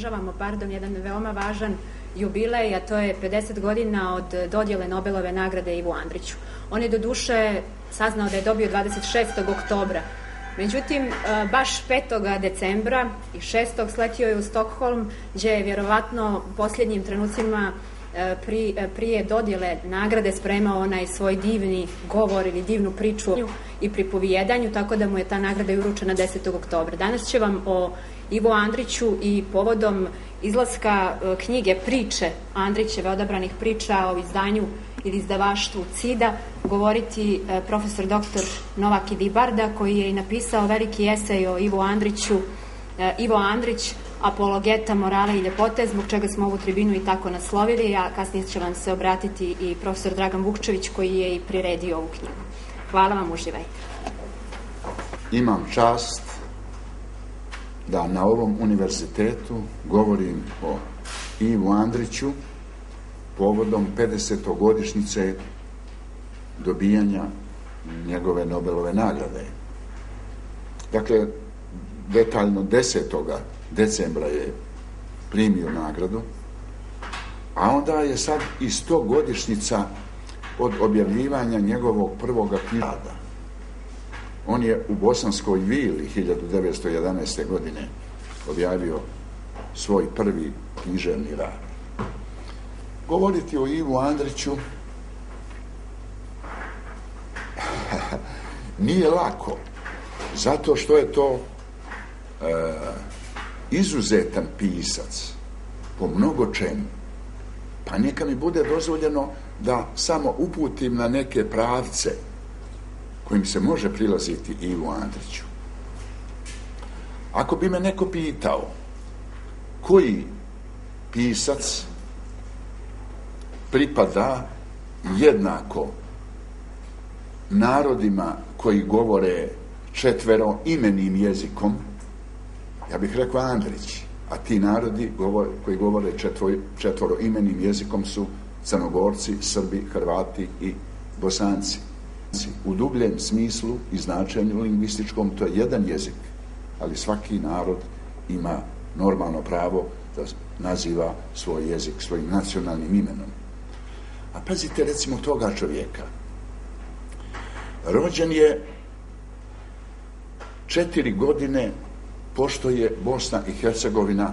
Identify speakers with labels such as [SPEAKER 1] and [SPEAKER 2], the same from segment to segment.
[SPEAKER 1] Dobar dan. Žavamo, pardon, jedan veoma važan jubilej, a to je 50 godina od dodjele Nobelove nagrade Ivu Andriću. On je do duše saznao da je dobio 26. oktobra. Međutim, e, baš 5. decembra i 6. sletio je u Stokholm, gdje je vjerovatno u posljednjim trenucima e, pri, e, prije dodjele nagrade spremao onaj svoj divni govor ili divnu priču i pripovijedanju, tako da mu je ta nagrada i uručena 10. oktobra. Danas će vam o Ivo Andriću i povodom izlaska e, knjige priče Andrićeve odabranih priča o izdanju ili izdavaštvu CIDA govoriti e, profesor dr. Novak Idibarda koji je i napisao veliki esej o Ivo Andriću e, Ivo Andrić apologeta morale i ljepote zbog čega smo ovu tribinu i tako naslovili a kasnije će vam se obratiti i profesor Dragan Vukčević koji je i priredio ovu knjigu. Hvala vam, uživajte.
[SPEAKER 2] Imam čast da na ovom univerzitetu govorim o Ivu Andriću povodom 50. godišnjice dobijanja njegove Nobelove nagrade. Dakle, detaljno 10. decembra je primio nagradu, a onda je sad i 100 godišnjica od objavljivanja njegovog prvoga knjada. On je u Bosanskoj vili 1911. godine objavio svoj prvi književni rad. Govoriti o Ivu Andriću nije lako, zato što je to e, izuzetan pisac po mnogo čemu. Pa neka mi bude dozvoljeno da samo uputim na neke pravce kojim se može prilaziti Ivu Andriću. Ako bi me neko pitao koji pisac pripada jednako narodima koji govore četvero imenim jezikom, ja bih rekao Andrić, a ti narodi govore, koji govore četvoro, četvoro imenim jezikom su Crnogorci, Srbi, Hrvati i Bosanci. U dubljem smislu i značenju lingvističkom to je jedan jezik, ali svaki narod ima normalno pravo da naziva svoj jezik svojim nacionalnim imenom. A pazite recimo toga čovjeka. Rođen je četiri godine pošto je Bosna i Hercegovina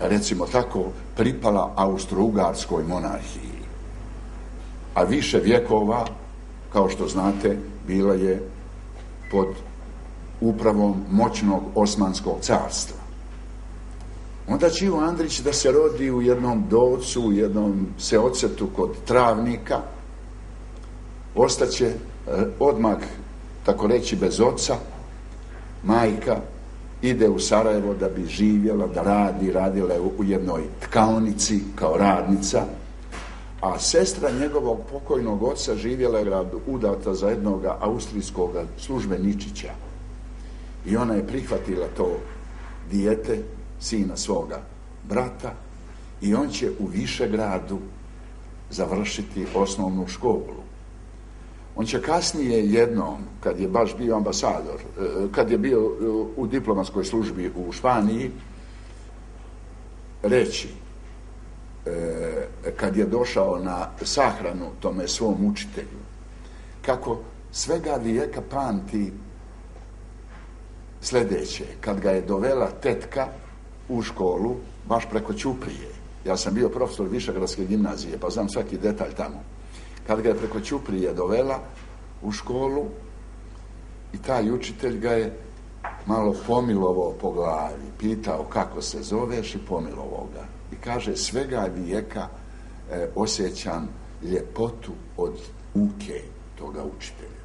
[SPEAKER 2] recimo tako pripala austro-ugarskoj monarhiji. A više vjekova kao što znate, bila je pod upravom moćnog osmanskog carstva. Onda će Andrić da se rodi u jednom docu, u jednom seocetu kod travnika, ostaće eh, odmah, tako reći, bez oca, majka ide u Sarajevo da bi živjela, da radi, radila je u jednoj tkaonici kao radnica, a sestra njegovog pokojnog oca živjela je grad udata za jednog austrijskog službeničića. I ona je prihvatila to dijete, sina svoga brata, i on će u Višegradu završiti osnovnu školu. On će kasnije jednom, kad je baš bio ambasador, e, kad je bio u diplomatskoj službi u Španiji, reći, E, kad je došao na sahranu tome svom učitelju, kako svega vijeka pamti sljedeće, kad ga je dovela tetka u školu, baš preko Ćuprije, ja sam bio profesor Višegradske gimnazije, pa znam svaki detalj tamo, kad ga je preko Ćuprije dovela u školu i taj učitelj ga je malo pomilovao po glavi, pitao kako se zoveš i pomilovao ga i kaže svega vijeka e, osjećam ljepotu od uke toga učitelja.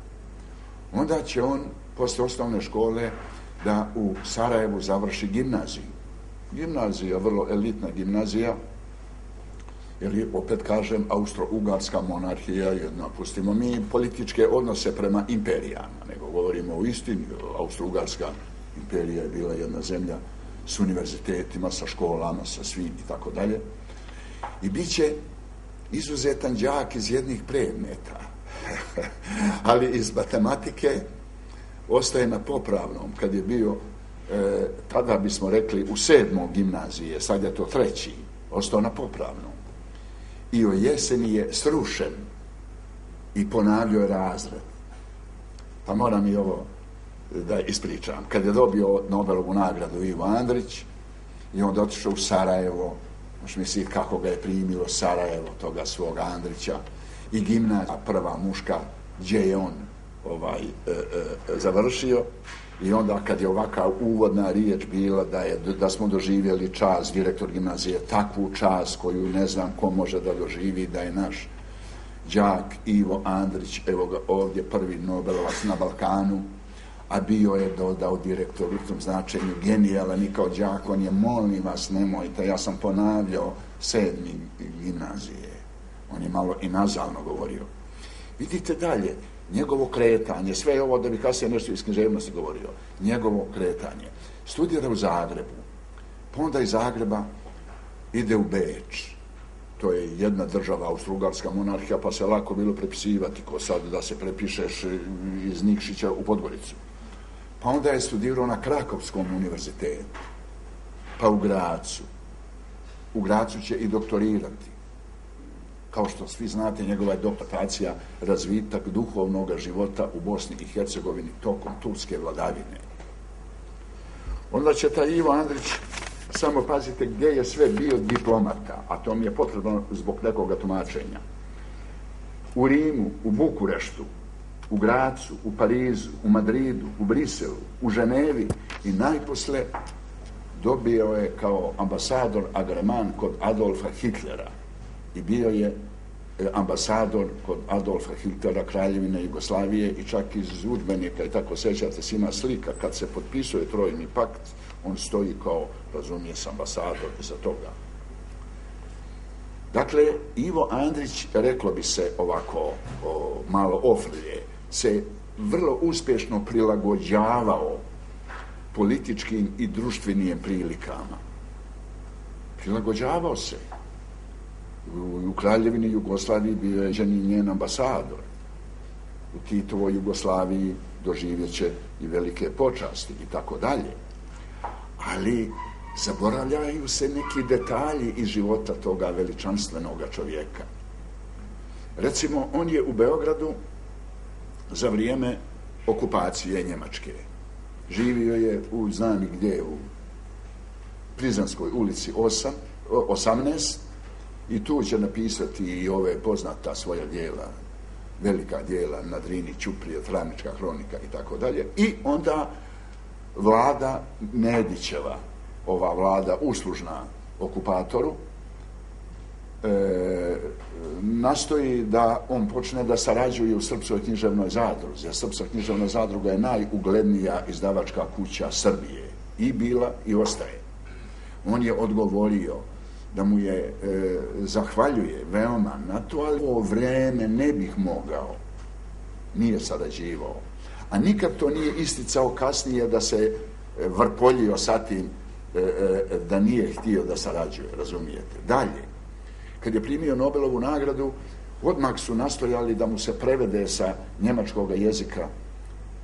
[SPEAKER 2] Onda će on posle osnovne škole da u Sarajevu završi gimnaziju. Gimnazija, vrlo elitna gimnazija, jer je, opet kažem, austro-ugarska monarhija, jedna, pustimo mi političke odnose prema imperijama, nego govorimo o istini, austro-ugarska imperija je bila jedna zemlja s univerzitetima, sa školama, sa svim i tako dalje. I bit će izuzetan džak iz jednih predmeta. Ali iz matematike ostaje na popravnom. Kad je bio e, tada bismo rekli u sedmom gimnazije, sad je to treći, ostao na popravnom. I o jeseni je srušen i ponavljao je razred. Pa moram i ovo da ispričam. Kad je dobio Nobelovu nagradu Ivo Andrić i onda otišao u Sarajevo, možeš misliti kako ga je primilo Sarajevo, toga svoga Andrića, i gimnazija prva muška, gdje je on ovaj, e, e, završio, I onda kad je ovaka uvodna riječ bila da, je, da smo doživjeli čas, direktor gimnazije, takvu čas koju ne znam ko može da doživi, da je naš đak Ivo Andrić, evo ga ovdje prvi Nobelovac na Balkanu, a bio je dodao direktor u tom značenju genijalan i kao džak, on je, molim vas, nemojte, ja sam ponavljao sedmi gimnazije. On je malo i nazalno govorio. Vidite dalje, njegovo kretanje, sve ovo da bi kasnije nešto iz književnosti govorio, njegovo kretanje. Studira u Zagrebu, pa onda iz Zagreba ide u Beč. To je jedna država, austrugarska monarhija, pa se lako bilo prepisivati, ko sad da se prepišeš iz Nikšića u Podgoricu. Pa onda je studirao na Krakovskom univerzitetu, pa u Gracu. U Gracu će i doktorirati kao što svi znate, njegova je doktoracija razvitak duhovnog života u Bosni i Hercegovini tokom turske vladavine. Onda će taj Ivo Andrić, samo pazite gdje je sve bio diplomata, a to mi je potrebno zbog nekoga tumačenja. U Rimu, u Bukureštu, u Gracu, u Parizu, u Madridu, u Briselu, u Ženevi i najposle dobio je kao ambasador agreman kod Adolfa Hitlera i bio je e, ambasador kod Adolfa Hitlera, kraljevine Jugoslavije i čak iz udbenika i tako sećate se ima slika kad se potpisuje trojni pakt on stoji kao, razumije se, ambasador za toga. Dakle, Ivo Andrić, reklo bi se ovako o, malo ofrlje, se vrlo uspješno prilagođavao političkim i društvenim prilikama. Prilagođavao se u, u kraljevini Jugoslaviji bio je ženi njen ambasador. U Titovoj Jugoslaviji doživjet će i velike počasti i tako dalje. Ali zaboravljaju se neki detalji iz života toga veličanstvenog čovjeka. Recimo, on je u Beogradu za vrijeme okupacije Njemačke. Živio je u, znani gdje, u Prizanskoj ulici 8, 18, I tu će napisati i ove poznata svoja dijela, velika dijela na Drini, Ćuprije, kronika hronika i tako dalje. I onda vlada Nedićeva, ova vlada uslužna okupatoru, e, nastoji da on počne da sarađuje u Srpskoj književnoj zadruzi. A Srpska književna zadruga je najuglednija izdavačka kuća Srbije. I bila i ostaje. On je odgovorio da mu je e, zahvaljuje veoma na to, ali ovo vreme ne bih mogao. Nije sarađivao. A nikad to nije isticao kasnije da se e, vrpoljio sa tim e, e, da nije htio da sarađuje, razumijete. Dalje, kad je primio Nobelovu nagradu, odmah su nastojali da mu se prevede sa njemačkog jezika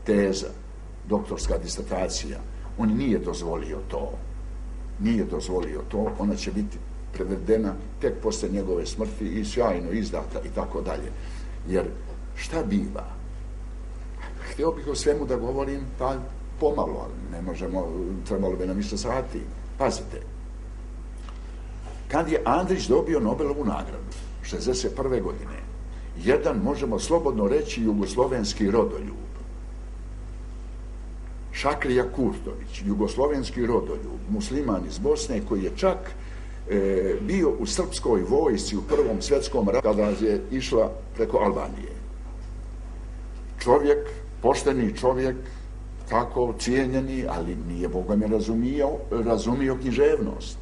[SPEAKER 2] teza, doktorska disertacija. On nije dozvolio to. Nije dozvolio to. Ona će biti prevedena tek posle njegove smrti i sjajno izdata i tako dalje. Jer šta biva? Htio bih o svemu da govorim, pa pomalo, ali ne možemo, trebalo bi nam isto sati. Pazite, kad je Andrić dobio Nobelovu nagradu, 61. godine, jedan, možemo slobodno reći, jugoslovenski rodoljub, Šakrija Kurtović, jugoslovenski rodoljub, musliman iz Bosne, koji je čak e, bio u srpskoj vojsci u prvom svjetskom ratu kada je išla preko Albanije. Čovjek, pošteni čovjek, tako cijenjeni, ali nije Boga mi razumio, razumio književnost.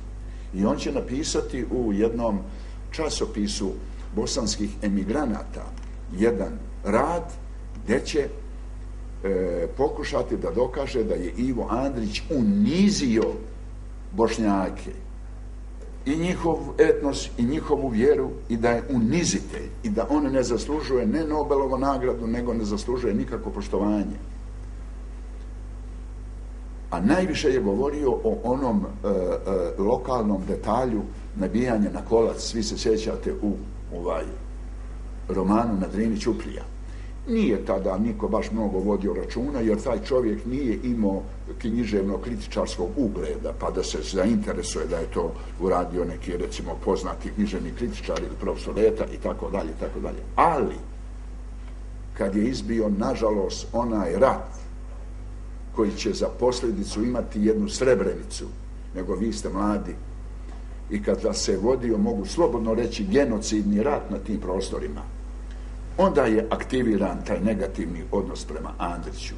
[SPEAKER 2] I on će napisati u jednom časopisu bosanskih emigranata jedan rad gdje će e, pokušati da dokaže da je Ivo Andrić unizio bošnjake i njihov etnos i njihovu vjeru i da je unizitelj i da on ne zaslužuje ne Nobelovo nagradu, nego ne zaslužuje nikako poštovanje a najviše je govorio o onom e, e, lokalnom detalju nabijanja na kolac, svi se sjećate u ovaj romanu na Drini Ćuprija. Nije tada niko baš mnogo vodio računa, jer taj čovjek nije imao književno kritičarskog ugleda, pa da se zainteresuje da je to uradio neki, recimo, poznati književni kritičar ili profesor Leta i tako dalje, tako dalje. Ali, kad je izbio, nažalost, onaj rat koji će za posljedicu imati jednu srebrenicu, nego vi ste mladi, i kad se vodio, mogu slobodno reći, genocidni rat na tim prostorima, onda je aktiviran taj negativni odnos prema Andriću.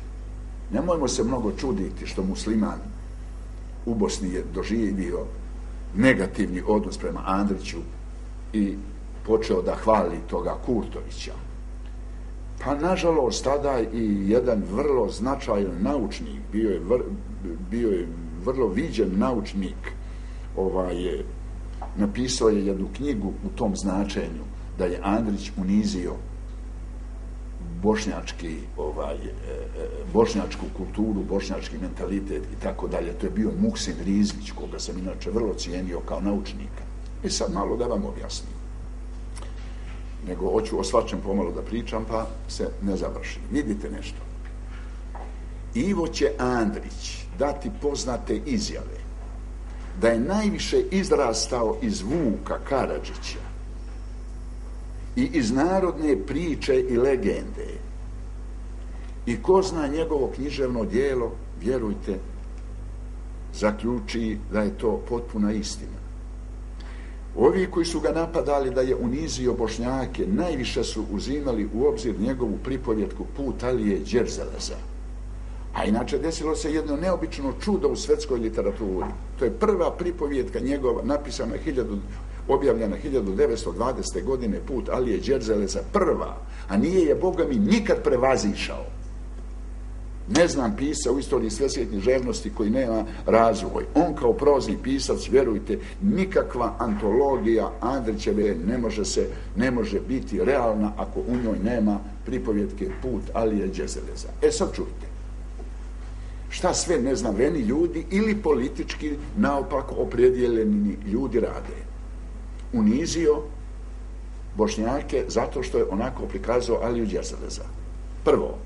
[SPEAKER 2] Nemojmo se mnogo čuditi što musliman u Bosni je doživio negativni odnos prema Andriću i počeo da hvali toga Kurtovića. Pa, nažalost, tada i jedan vrlo značajan naučnik, bio je, vr, bio je vrlo viđen naučnik, ovaj, je, napisao je jednu knjigu u tom značenju da je Andrić unizio bošnjački ovaj e, e, bošnjačku kulturu, bošnjački mentalitet i tako dalje. To je bio Muksin Rizvić, koga sam inače vrlo cijenio kao naučnika. E sad malo da vam objasnim. Nego hoću o svačem pomalo da pričam, pa se ne završim. Vidite nešto. Ivo će Andrić dati poznate izjave da je najviše izrastao iz Vuka Karadžića i iz narodne priče i legende. I ko zna njegovo književno dijelo, vjerujte, zaključi da je to potpuna istina. Ovi koji su ga napadali da je unizio bošnjake, najviše su uzimali u obzir njegovu pripovjetku put Alije Đerzeleza. A inače desilo se jedno neobično čudo u svetskoj literaturi. To je prva pripovjetka njegova, napisana 1000, objavljena 1920. godine put Alije Đerzeleza prva, a nije je Boga mi nikad prevazišao. Ne znam pisa u istoriji svjetske književnosti koji nema razvoj. On kao prozni pisac, vjerujte, nikakva antologija Andrićeve ne može se, ne može biti realna ako u njoj nema pripovjetke put Alije Đezeleza. E sad čujte. Šta sve neznaveni ljudi ili politički naopako opredjeljeni ljudi rade unizio bošnjake zato što je onako prikazao Aliju Đezeleza. Prvo,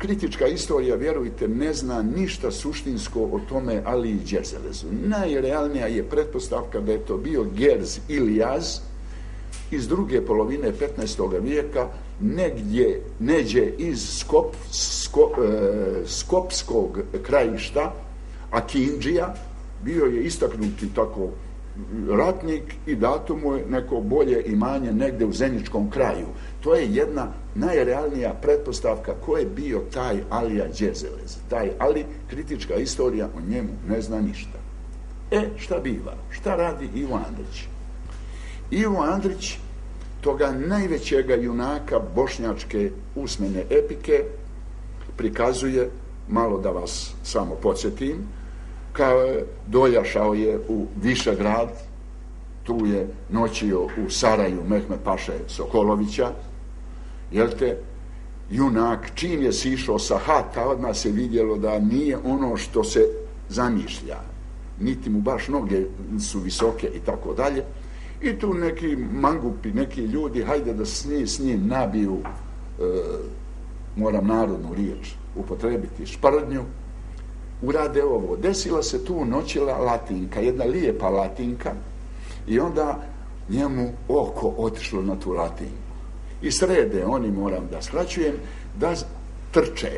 [SPEAKER 2] kritička istorija, vjerujte, ne zna ništa suštinsko o tome Aliji Đerzelezu. Najrealnija je pretpostavka da je to bio Gerz Ilijaz iz druge polovine 15. vijeka, negdje, neđe iz Skop, Skop, e, Skopskog krajišta, Akinđija, bio je istaknuti tako ratnik i dato mu je neko bolje imanje negde u Zeničkom kraju. To je jedna najrealnija pretpostavka ko je bio taj Alija Đezelez. Taj Ali, kritička istorija o njemu ne zna ništa. E, šta biva? Šta radi Ivo Andrić? Ivo Andrić, toga najvećega junaka bošnjačke usmene epike, prikazuje, malo da vas samo podsjetim, kao je dojašao je u Višegrad, tu je noćio u Saraju Mehme Paše Sokolovića, jel te, junak, čim je sišao sa hata, odmah se vidjelo da nije ono što se zamišlja, niti mu baš noge su visoke i tako dalje, i tu neki mangupi, neki ljudi, hajde da s njim, s njim nabiju, e, moram narodnu riječ upotrebiti, šprdnju, urade ovo. Desila se tu noćila latinka, jedna lijepa latinka i onda njemu oko otišlo na tu latinku. I srede, oni moram da skraćujem, da trče.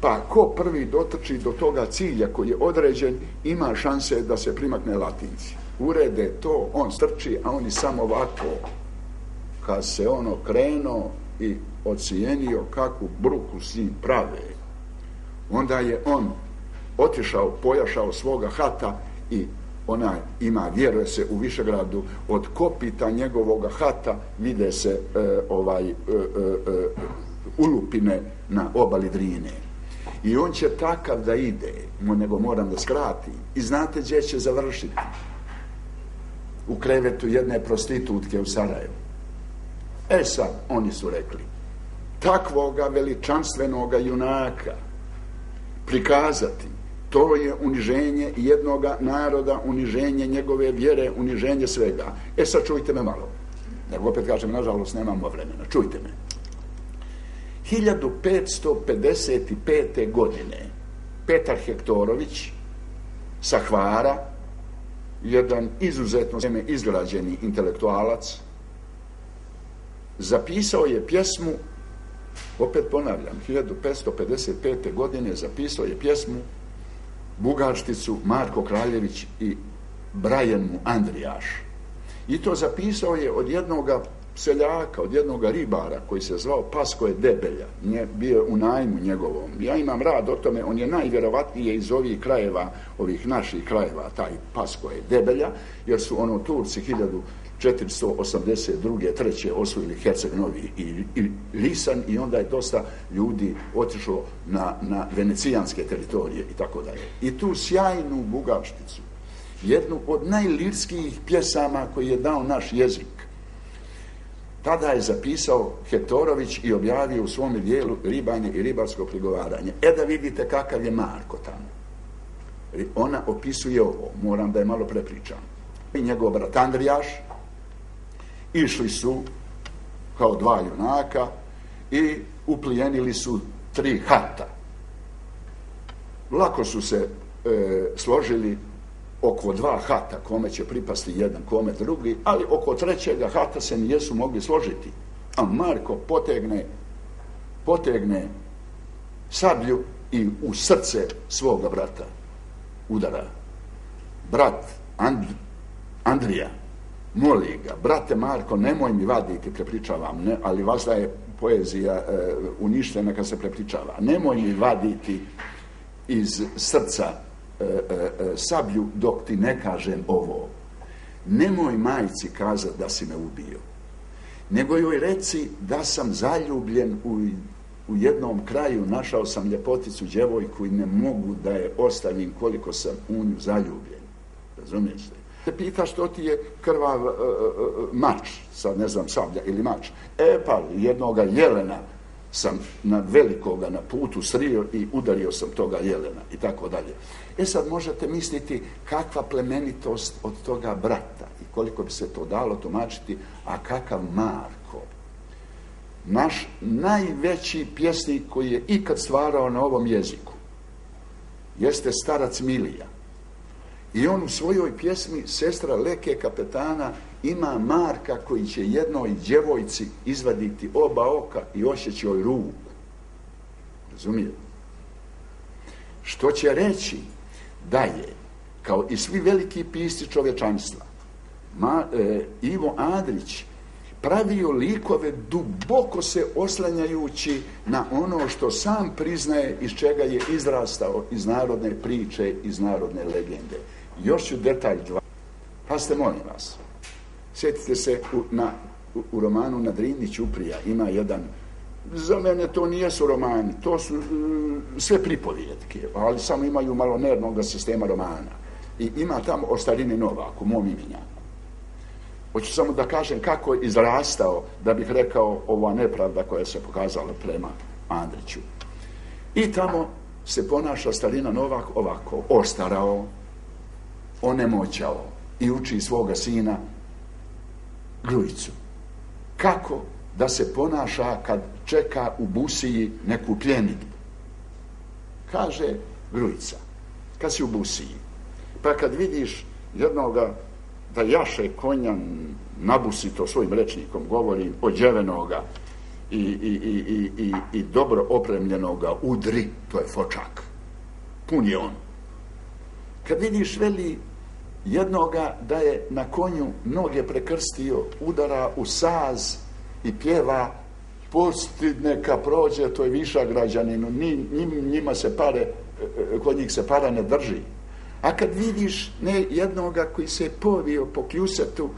[SPEAKER 2] Pa ko prvi dotrči do toga cilja koji je određen, ima šanse da se primakne latinci. Urede to, on strči, a oni samo ovako, kad se ono kreno i ocijenio kakvu bruku s njim prave, onda je on otišao, pojašao svoga hata i ona ima, vjeruje se u Višegradu, od kopita njegovog hata vide se e, ovaj e, e, e, ulupine na obali Drine. I on će takav da ide, nego moram da skrati. I znate gdje će završiti? U krevetu jedne prostitutke u Sarajevu. E sad, oni su rekli, takvoga veličanstvenoga junaka prikazati To je uniženje jednoga naroda, uniženje njegove vjere, uniženje svega. E sad čujte me malo. Nego opet kažem, nažalost, nemamo vremena. Čujte me. 1555. godine Petar Hektorović sa Hvara, jedan izuzetno vreme izgrađeni intelektualac, zapisao je pjesmu, opet ponavljam, 1555. godine zapisao je pjesmu Bugaršticu Marko Kraljević i Brajan mu Andrijaš. I to zapisao je od jednoga seljaka, od jednog ribara koji se zvao Pasko je Debelja, nje, bio u najmu njegovom. Ja imam rad o tome, on je najvjerovatnije iz ovih krajeva, ovih naših krajeva, taj Pasko je Debelja, jer su ono Turci 482. treće osvojili Herceg Novi i, i Lisan i onda je dosta ljudi otišlo na, na venecijanske teritorije i tako dalje. I tu sjajnu bugašticu, jednu od najlirskijih pjesama koji je dao naš jezik, Tada je zapisao Hetorović i objavio u svom dijelu ribanje i ribarsko prigovaranje. E da vidite kakav je Marko tamo. Ona opisuje ovo, moram da je malo prepričam. I njegov brat Andrijaš išli su kao dva junaka i uplijenili su tri hata. Lako su se e, složili oko dva hata, kome će pripasti jedan, kome drugi, ali oko trećega hata se nijesu mogli složiti. A Marko potegne, potegne sablju i u srce svoga brata udara. Brat And, Andrija moli ga, brate Marko, nemoj mi vaditi, prepričavam, ne, ali vas da je poezija e, uništena kad se prepričava. Nemoj mi vaditi iz srca E, e, e, sablju dok ti ne kažem ovo. Nemoj majci kazati da si me ubio. Nego joj reci da sam zaljubljen u, u jednom kraju, našao sam ljepoticu, djevojku i ne mogu da je ostavim koliko sam u nju zaljubljen. Razumiješ se? Te pita što ti je krvav uh, uh, mač, sad ne znam sablja ili mač. E pa jednoga jelena sam na velikoga na putu srio i udario sam toga jelena i tako dalje. E sad možete misliti kakva plemenitost od toga brata i koliko bi se to dalo tumačiti, a kakav Marko. Naš najveći pjesnik koji je ikad stvarao na ovom jeziku jeste starac Milija. I on u svojoj pjesmi Sestra Leke kapetana ima Marka koji će jednoj djevojci izvaditi oba oka i ošeći joj ruku. Razumijete? Što će reći da je, kao i svi veliki pisci čovječanstva, Ma, e, Ivo Adrić pravio likove duboko se oslanjajući na ono što sam priznaje iz čega je izrastao iz narodne priče, iz narodne legende. Još ću detalj dva. Pazite, molim vas, sjetite se u, na, u, u romanu Nadrinić Uprija ima jedan za mene to nije su romani, to su uh, sve pripovjetke, ali samo imaju malo nervnog sistema romana. I ima tamo o starini Novak, u mom imenjaku. Hoću samo da kažem kako je izrastao da bih rekao ova nepravda koja se pokazala prema Andriću. I tamo se ponaša starina Novak ovako, ostarao, onemoćao i uči svoga sina Grujicu. Kako da se ponaša kad čeka u busiji neku pljenitbu? Kaže Grujica, kad si u busiji, pa kad vidiš jednoga da jaše konja nabusito svojim rečnikom, govori odjevenoga i, i, i, i, i, i dobro opremljenoga udri, to je fočak. Pun je on. Kad vidiš veli jednoga da je na konju noge prekrstio, udara u saz i pjeva pusti neka prođe, to je viša građaninu, njim, njima se pare, e, e, kod njih se para ne drži. A kad vidiš ne jednoga koji se je povio po kljusetu,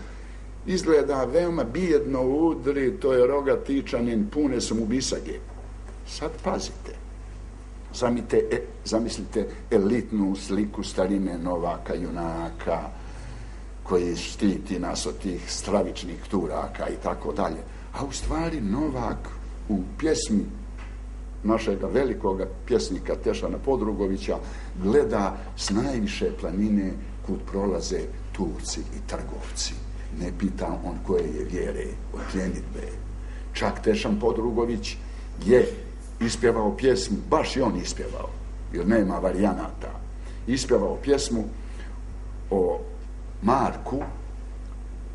[SPEAKER 2] izgleda veoma bijedno udri, to je roga tičanin, pune su mu bisage. Sad pazite. Zamite, e, zamislite elitnu sliku starine Novaka, junaka, koji štiti nas od tih stravičnih turaka i tako dalje. A u stvari Novak u pjesmi našega velikog pjesnika Tešana Podrugovića gleda s najviše planine kud prolaze Turci i trgovci. Ne pita on koje je vjere od ljenitbe. Čak Tešan Podrugović je ispjevao pjesmu, baš i on ispjevao, jer nema varijanata. Ispjevao pjesmu o Marku,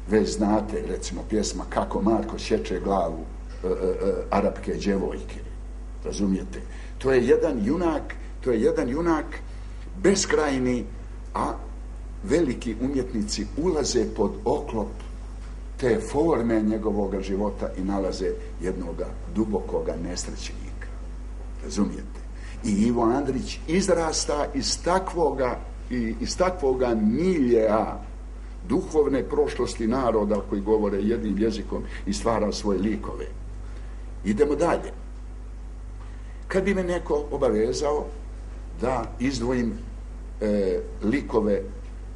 [SPEAKER 2] već znate, recimo, pjesma Kako Marko sječe glavu e, e, e, arapke djevojke. Razumijete? To je jedan junak, to je jedan junak beskrajni, a veliki umjetnici ulaze pod oklop te forme njegovog života i nalaze jednoga dubokoga nesrećenika. Razumijete? I Ivo Andrić izrasta iz takvoga i iz takvoga miljeja duhovne prošlosti naroda koji govore jednim jezikom i stvara svoje likove. Idemo dalje. Kad bi me neko obavezao da izdvojim e, likove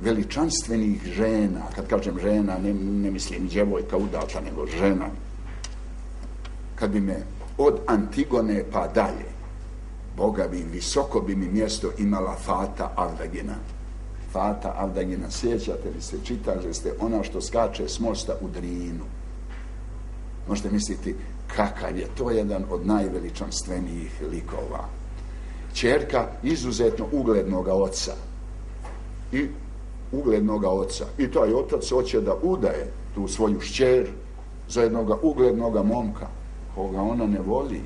[SPEAKER 2] veličanstvenih žena, kad kažem žena, ne, ne mislim djevojka udata, nego žena, kad bi me od Antigone pa dalje, Boga bi visoko bi mi mjesto imala Fata Avdagina. Fata Avdagina, sjećate li se, čitali ste ona što skače s mosta u Drinu. Možete misliti kakav je to jedan od najveličanstvenijih likova. Čerka izuzetno uglednog oca. I uglednog oca. I taj otac hoće da udaje tu svoju šćer za jednog uglednog momka koga ona ne voli.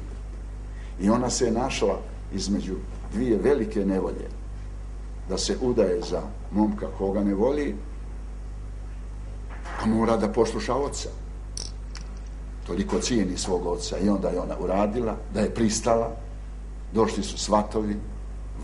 [SPEAKER 2] I ona se je našla između dvije velike nevolje. Da se udaje za momka koga ne voli a mora da posluša oca. Toliko cijeni svog oca. I onda je ona uradila da je pristala. Došli su svatovi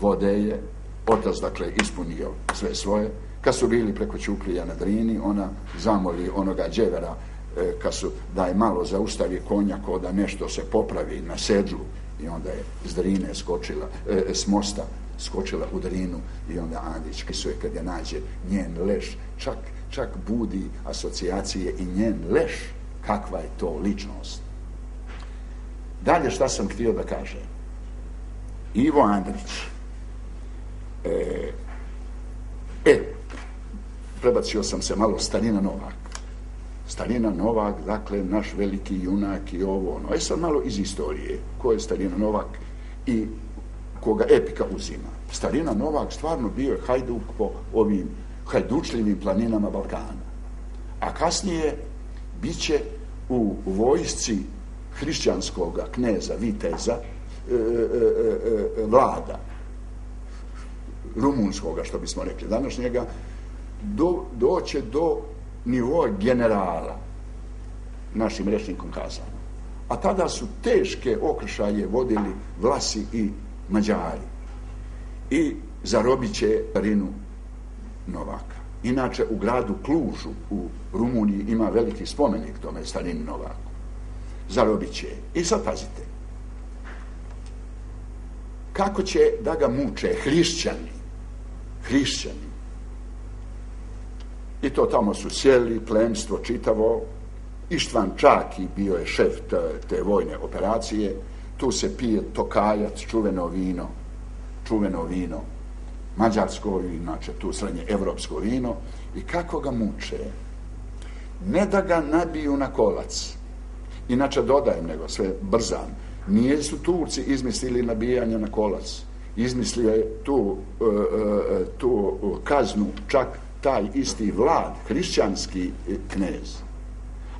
[SPEAKER 2] vode je otac dakle ispunio sve svoje. Kad su bili preko Čuplija na Drini ona zamoli onoga dževera E, kad su daj malo zaustavi konja ko da nešto se popravi na sedlu i onda je s Drine skočila e, e s mosta skočila u Drinu i onda Andrić kisuje kad je nađe njen leš. Čak, čak budi asocijacije i njen leš. Kakva je to ličnost. Dalje šta sam htio da kažem? Ivo Andrić. E, e prebacio sam se malo Stanina Novak. Starina Novak, dakle, naš veliki junak i ovo, ono. E sad malo iz istorije, ko je Starina Novak i koga epika uzima. Starina Novak stvarno bio je hajduk po ovim hajdučljivim planinama Balkana. A kasnije bit će u vojsci hrišćanskog kneza, viteza, e e, e, e, e, vlada, rumunskoga, što bismo rekli današnjega, do, doće do nivoa generala, našim rečnikom kazano. A tada su teške okršaje vodili Vlasi i Mađari. I zarobit će Rinu Novaka. Inače, u gradu Klužu u Rumuniji ima veliki spomenik tome Starini Novaku. Zarobit će. I sad pazite. Kako će da ga muče hrišćani? Hrišćani I to tamo su sjeli, plemstvo čitavo. Ištvan Čaki bio je šef te, te vojne operacije. Tu se pije tokajac, čuveno vino, čuveno vino, mađarsko, inače tu srednje evropsko vino. I kako ga muče? Ne da ga nabiju na kolac. Inače dodajem nego sve brzam. Nije su Turci izmislili nabijanje na kolac. Izmislio je tu, uh, uh, tu kaznu čak taj isti vlad, hrišćanski e, knez.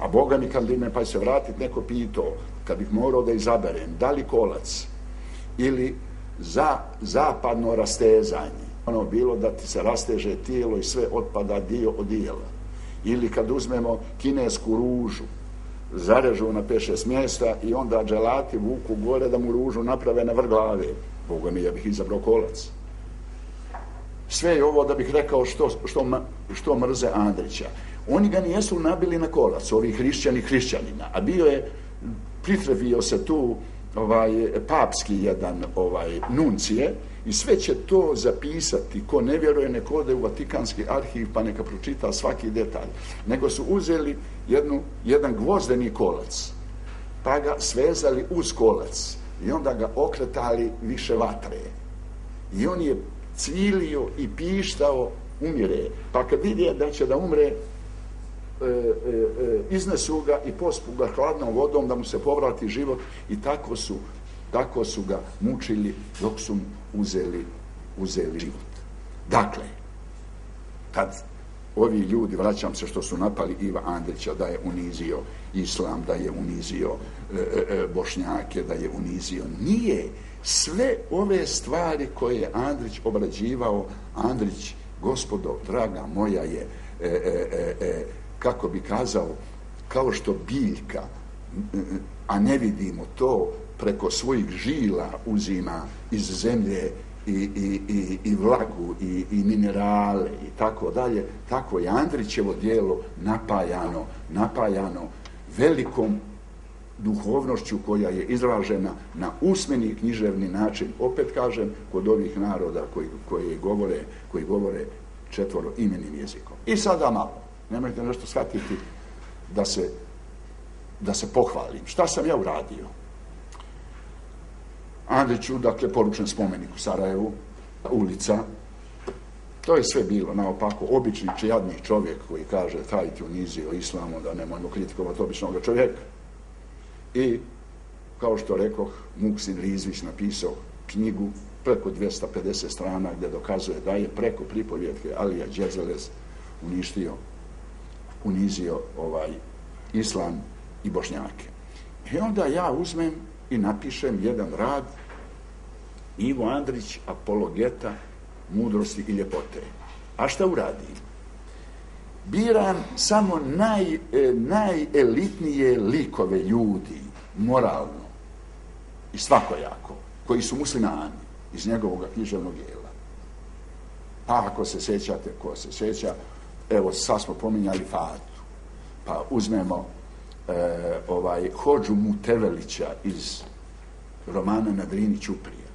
[SPEAKER 2] A Boga mi kad me pa se vratit neko pito, kad bih morao da izaberem, da li kolac ili za zapadno rastezanje, ono bilo da ti se rasteže tijelo i sve otpada dio od dijela. Ili kad uzmemo kinesku ružu, zarežu na peše mjesta i onda dželati vuku gore da mu ružu naprave na vrh glave. Boga mi, ja bih izabrao kolac sve je ovo da bih rekao što, što, što mrze Andrića. Oni ga nijesu nabili na kolac, ovi hrišćani hrišćanina, a bio je, pritrevio se tu ovaj papski jedan ovaj nuncije i sve će to zapisati ko ne vjeruje neko ode u Vatikanski arhiv pa neka pročita svaki detalj nego su uzeli jednu, jedan gvozdeni kolac pa ga svezali uz kolac i onda ga okretali više vatre. I on je cilio i pištao umire. Pa kad vidje da će da umre, e, e, e, iznesu ga i pospu ga hladnom vodom da mu se povrati život i tako su, tako su ga mučili dok su uzeli, uzeli život. Dakle, kad ovi ljudi, vraćam se što su napali Iva Andrića, da je unizio islam, da je unizio e, e, e, bošnjake, da je unizio. Nije. Sve ove stvari koje je Andrić obrađivao, Andrić, gospodo, draga moja je, e, e, e, e, kako bi kazao, kao što biljka, a ne vidimo to, preko svojih žila uzima iz zemlje i, i, i, i vlagu i, i minerale i tako dalje, tako je Andrićevo dijelo napajano, napajano velikom duhovnošću koja je izražena na usmeni književni način, opet kažem, kod ovih naroda koji, koji, govore, koji govore četvoro imenim jezikom. I sada malo, nemojte nešto shvatiti da se, da se pohvalim. Šta sam ja uradio? Andriću, dakle, poručen spomenik u Sarajevu, ulica, to je sve bilo naopako, obični čijadni čovjek koji kaže taj ti unizio islamu, da nemojmo kritikovati običnog čovjeka. I, kao što rekoh, Muksin Rizvić napisao knjigu preko 250 strana gdje dokazuje da je preko pripovjetke Alija Džezeles uništio, unizio ovaj islam i bošnjake. I onda ja uzmem i napišem jedan rad Ivo Andrić, apologeta mudrosti i ljepote. A šta uradim? Biram samo naj, e, najelitnije likove ljudi, moralno i svakojako, koji su muslimani iz njegovog književnog jela. Pa ako se sećate, ko se seća, evo sad smo pominjali Fatu, pa uzmemo e, ovaj Hođu Mutevelića iz romana Nadrini Ćuprija,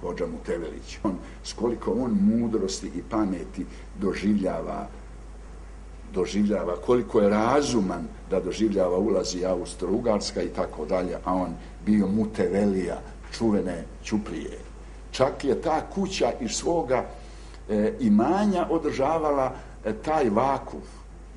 [SPEAKER 2] Hođa Mutevelić. On, skoliko on mudrosti i pameti doživljava doživljava, koliko je razuman da doživljava ulazi Austro-Ugarska i tako dalje, a on bio Mutevelija, čuvene Ćuprije. Čak je ta kuća iz svoga e, imanja održavala e, taj vakuf,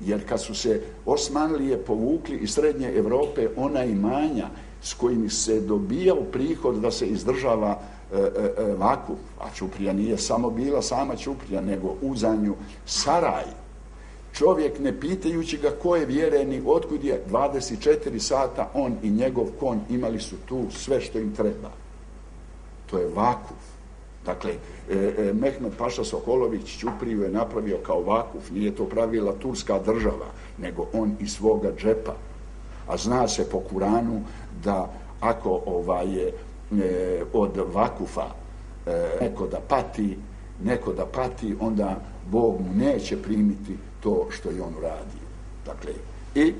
[SPEAKER 2] jer kad su se Osmanlije povukli iz Srednje Evrope, ona imanja s kojim se dobijao prihod da se izdržava e, e, e vakuf, a Ćuprija nije samo bila sama Ćuprija, nego uzanju Saraj. Čovjek ne pitajući ga ko je vjereni, otkud je 24 sata, on i njegov konj imali su tu sve što im treba. To je vakuf. Dakle, e, e, Mehmed Paša Sokolović Ćupriju je napravio kao vakuf, nije to pravila turska država, nego on iz svoga džepa. A zna se po Kuranu da ako ovaj je e, od vakufa e, neko da pati, neko da pati, onda Bog mu neće primiti to što je on uradio. Dakle, i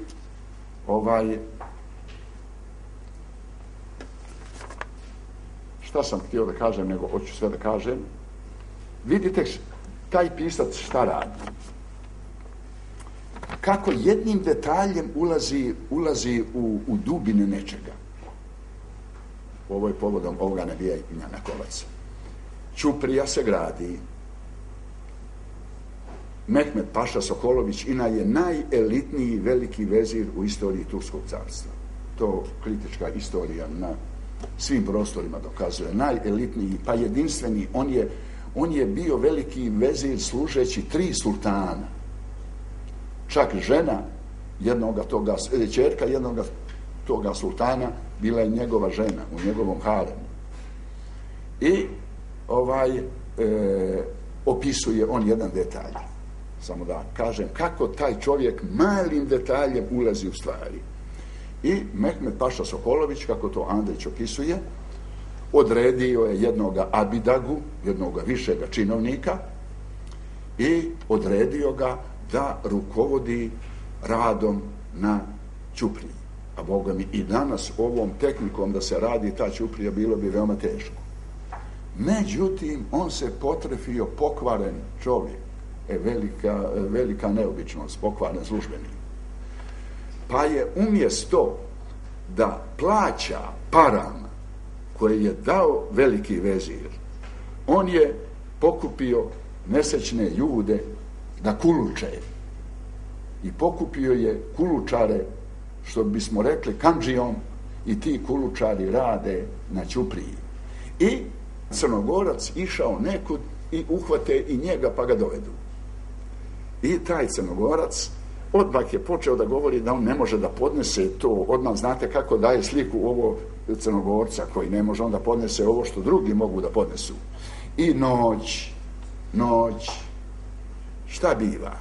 [SPEAKER 2] ovaj šta sam htio da kažem, nego hoću sve da kažem. Vidite taj pisac šta radi. Kako jednim detaljem ulazi, ulazi u, u dubine nečega. Ovo je povodom ovoga nabija i na kolac. Čuprija se gradi. Mehmet Paša Sokolović ina je najelitniji veliki vezir u istoriji Turskog carstva. To kritička istorija na svim prostorima dokazuje. Najelitniji, pa jedinstveni, on je, on je bio veliki vezir služeći tri sultana. Čak žena jednoga toga, e, čerka jednoga toga sultana bila je njegova žena u njegovom haremu. I ovaj e, opisuje on jedan detalj. Samo da kažem kako taj čovjek malim detaljem ulazi u stvari. I Mehmet Paša Sokolović, kako to Andrić opisuje, odredio je jednog abidagu, jednog višega činovnika i odredio ga da rukovodi radom na Ćupriji. A Boga mi i danas ovom tehnikom da se radi ta Ćuprija bilo bi veoma teško. Međutim, on se potrefio pokvaren čovjek, e, velika, e, velika neobičnost, pokvaren službenik pa je umjesto da plaća parama koje je dao veliki vezir, on je pokupio mesečne ljude da kuluče. I pokupio je kulučare, što bismo rekli, kanđijom, i ti kulučari rade na Ćupriji. I crnogorac išao nekud i uhvate i njega pa ga dovedu. I taj crnogorac odmah je počeo da govori da on ne može da podnese to. Odmah znate kako daje sliku ovo crnogorca koji ne može onda podnese ovo što drugi mogu da podnesu. I noć, noć, šta biva?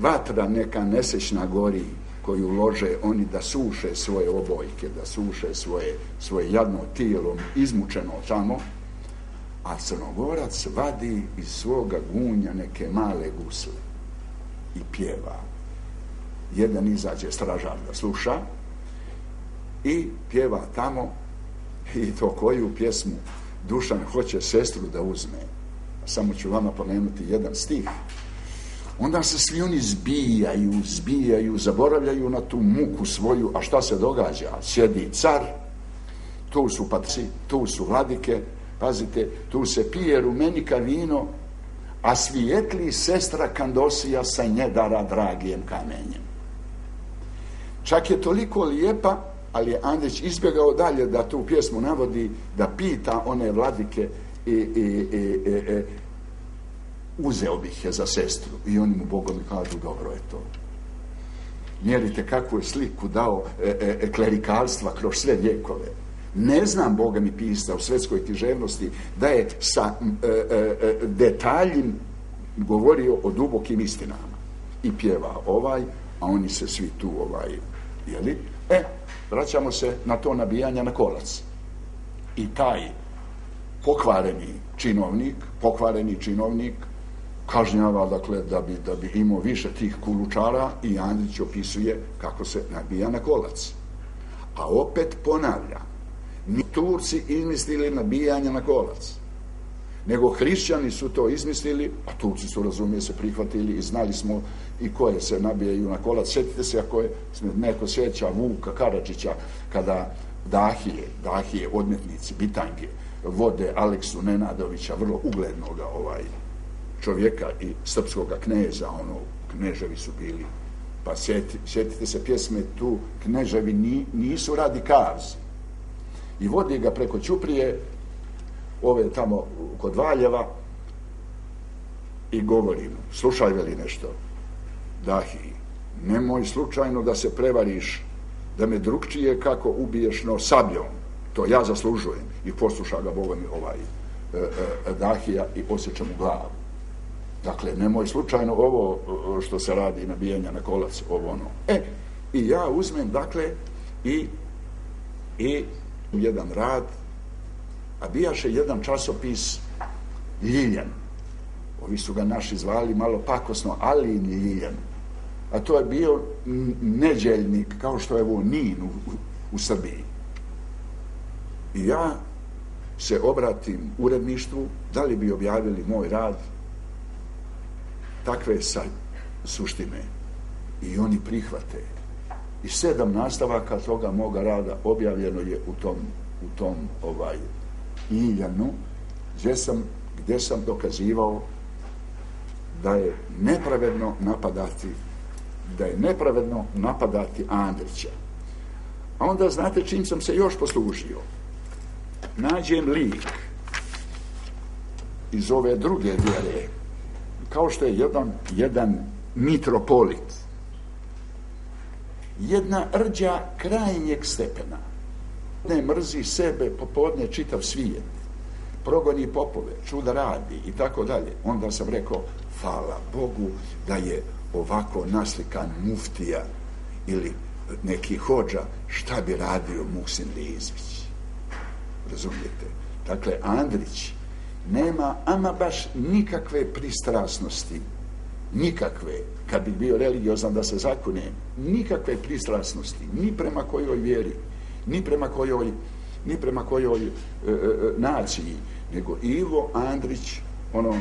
[SPEAKER 2] Vatra neka nesečna gori koju lože oni da suše svoje obojke, da suše svoje, svoje jadno tijelo izmučeno tamo, a crnogorac vadi iz svoga gunja neke male gusle i pjeva. Jedan izađe stražar da sluša i pjeva tamo i to koju pjesmu Dušan hoće sestru da uzme. Samo ću vama pomenuti jedan stih. Onda se svi oni zbijaju, zbijaju, zaboravljaju na tu muku svoju, a šta se događa? Sjedi car, tu su patci, tu su vladike, pazite, tu se pije rumenika vino, a svijetli sestra Kandosija sa njedara dragijem kamenjem. Čak je toliko lijepa, ali je Andrić izbjegao dalje da tu pjesmu navodi, da pita one vladike i, i, i, i, i uzeo bih je za sestru. I oni mu Bogom kažu, dobro je to. Mjerite kakvu je sliku dao e, e, e klerikalstva kroz sve vjekove. Ne znam, Boga mi pisa u svetskoj književnosti, da je sa e, e, e, detaljim govorio o dubokim istinama. I pjeva ovaj, a oni se svi tu ovaj, jeli? E, vraćamo se na to nabijanje na kolac. I taj pokvareni činovnik, pokvareni činovnik, kažnjava, dakle, da bi, da bi imao više tih kulučara i Andrić opisuje kako se nabija na kolac. A opet ponavlja, ni Turci izmislili nabijanje na kolac, nego hrišćani su to izmislili, a Turci su, razumije se, prihvatili i znali smo i koje se nabijaju na kolac. Sjetite se ako je neko sjeća Vuka Karadžića, kada Dahije, Dahije, odmetnici, Bitange, vode Aleksu Nenadovića, vrlo uglednog ovaj, čovjeka i srpskog kneza, ono, kneževi su bili. Pa sjeti, sjetite se pjesme tu, kneževi ni, nisu radikalci, I vodi ga preko Ćuprije, ove tamo kod Valjeva, i govori mu, slušaj veli nešto, Dahi, nemoj slučajno da se prevariš, da me drugčije kako ubiješ no sabljom, to ja zaslužujem. I posluša ga Boga mi ovaj e, e, Dahija i osjeća mu glavu. Dakle, nemoj slučajno ovo e, što se radi nabijanja na kolac, ovo ono. E, i ja uzmem, dakle, i, i jedan rad, a bijaše jedan časopis Ljiljan. Ovi su ga naši zvali malo pakosno, ali Ljiljan. A to je bio neđeljnik, kao što je ovo Nin u, u, u Srbiji. I ja se obratim uredništvu, da li bi objavili moj rad, takve sa suštine i oni prihvate i sedam nastavaka toga moga rada objavljeno je u tom u tom ovaj Iljanu gdje sam, gdje sam dokazivao da je nepravedno napadati da je nepravedno napadati Andrića. A onda znate čim sam se još poslužio. Nađem lik iz ove druge vjere kao što je jedan, jedan mitropolit. Jedna rđa krajnjeg stepena. Ne mrzi sebe, popodne čitav svijet. Progoni popove, čuda radi i tako dalje. Onda sam rekao, hvala Bogu da je ovako naslikan muftija ili neki hođa, šta bi radio Musin Rizvić. Razumijete? Dakle, Andrić, nema ama baš nikakve pristrasnosti, nikakve, kad bi bio religiozan da se zakune, nikakve pristrasnosti, ni prema kojoj vjeri, ni prema kojoj, ni prema kojoj e, e, naciji, nego Ivo Andrić, ono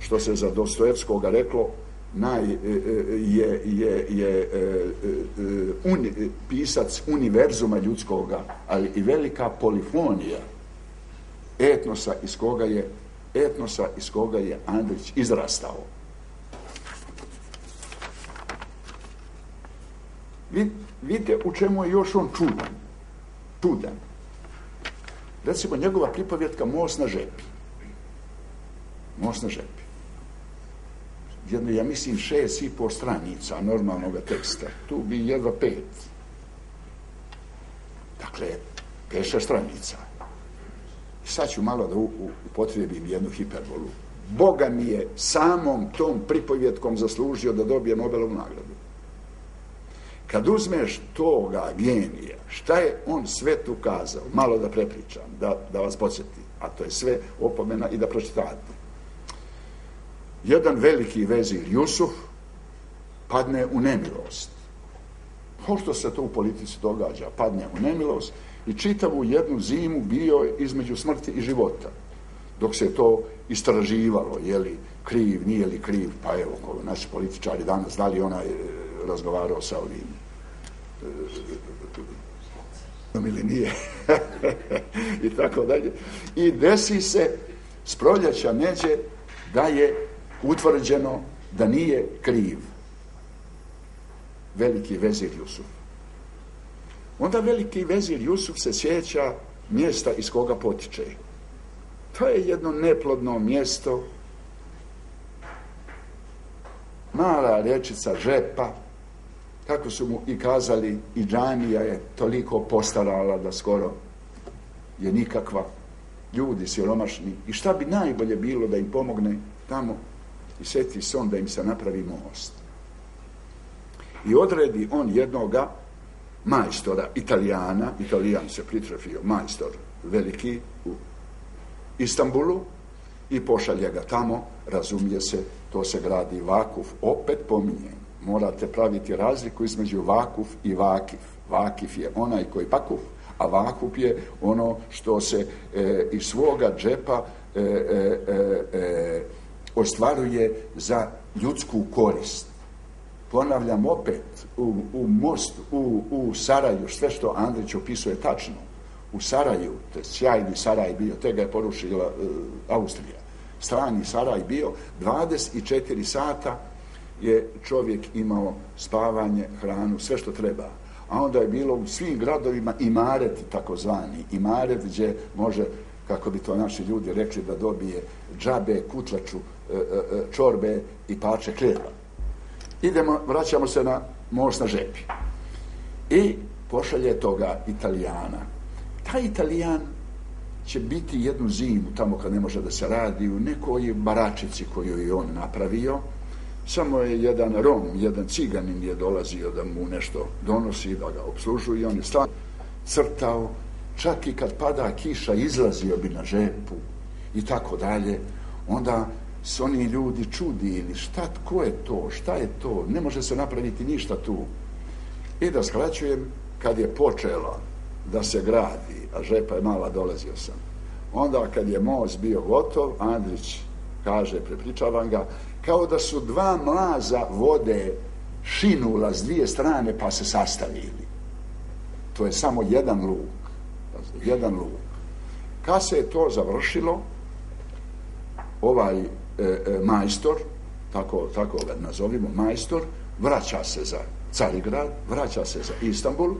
[SPEAKER 2] što se za Dostojevskoga reklo, naj, e, e je, je, je e, e, uni, pisac univerzuma ljudskoga, ali i velika polifonija etnosa iz koga je etnosa iz koga je Andrić izrastao. Vidite u čemu je još on čudan. Čudan. Recimo, njegova pripovjetka Most na žepi. Most na žepi. Jedno, ja mislim, šest i po stranica normalnog teksta. Tu bi jedva pet. Dakle, pet stranica. Sad ću malo da upotrijebim jednu hiperbolu. Boga mi je samom tom pripovjetkom zaslužio da dobije Nobelovu nagradu. Kad uzmeš toga genija, šta je on sve tu kazao? Malo da prepričam, da, da vas podsjeti. A to je sve opomena i da pročitate. Jedan veliki vezir Jusuf padne u nemilost. Pošto se to u politici događa? Padne u nemilost i čitavu jednu zimu bio između smrti i života. Dok se to istraživalo, je li kriv, nije li kriv, pa evo, naši političari danas, da li onaj e, razgovarao sa ovim ili nije. I tako dalje. I desi se s proljeća neđe da je utvrđeno da nije kriv. Veliki vezir Jusuf. Onda veliki vezir Jusuf se sjeća mjesta iz koga potiče. To je jedno neplodno mjesto. Mala rečica žepa kako su mu i kazali, i džamija je toliko postarala da skoro je nikakva. Ljudi siromašni. I šta bi najbolje bilo da im pomogne tamo i seti son da im se napravi most. I odredi on jednoga majstora, italijana, italijan se pritrefio, majstor veliki u Istanbulu i pošalje ga tamo, razumije se, to se gradi Vakuf, opet pominjem morate praviti razliku između vakuf i vakif. Vakif je onaj koji pakuf, a vakup je ono što se e, iz svoga džepa e, e, e, e ostvaruje za ljudsku korist. Ponavljam opet, u, u most, u, u Saraju, sve što Andrić opisuje tačno, u Saraju, te sjajni Saraj bio, tega je porušila e, Austrija, strani Saraj bio, 24 sata je čovjek imao spavanje, hranu, sve što treba. A onda je bilo u svim gradovima imaret, takozvani imaret, gdje može, kako bi to naši ljudi rekli, da dobije džabe, kutlaču, e, e, e, čorbe i pače kljeba. Idemo, vraćamo se na most na žepi. I pošalje toga italijana. Taj italijan će biti jednu zimu tamo kad ne može da se radi u nekoj baračici koju je on napravio, Samo je jedan Rom, jedan ciganin je dolazio da mu nešto donosi, da ga obslužuje i on je stan crtao, čak i kad pada kiša izlazio bi na žepu i tako dalje. Onda su oni ljudi čudili šta, ko je to, šta je to, ne može se napraviti ništa tu. I da skraćujem, kad je počelo da se gradi, a žepa je mala, dolazio sam. Onda kad je most bio gotov, Andrić kaže, prepričavam ga, kao da su dva mlaza vode šinula s dvije strane pa se sastavili. To je samo jedan luk. Jedan luk. Kad se je to završilo, ovaj e, e, majstor, tako, tako ga nazovimo, majstor, vraća se za Carigrad, vraća se za Istanbul,